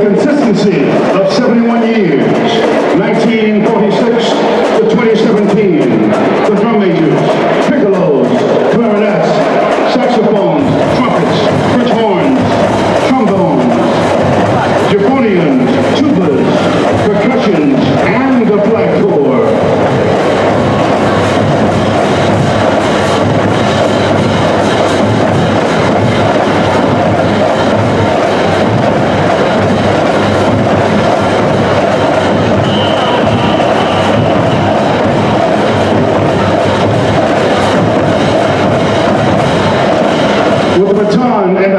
consistency of 71 years, 1946. With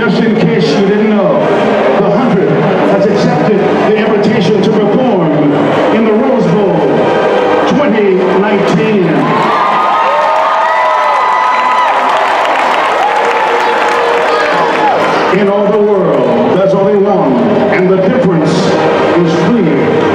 Just in case you didn't know, the Hundred has accepted the invitation to perform in the Rose Bowl 2019. In all the world, there's only one, and the difference is clear.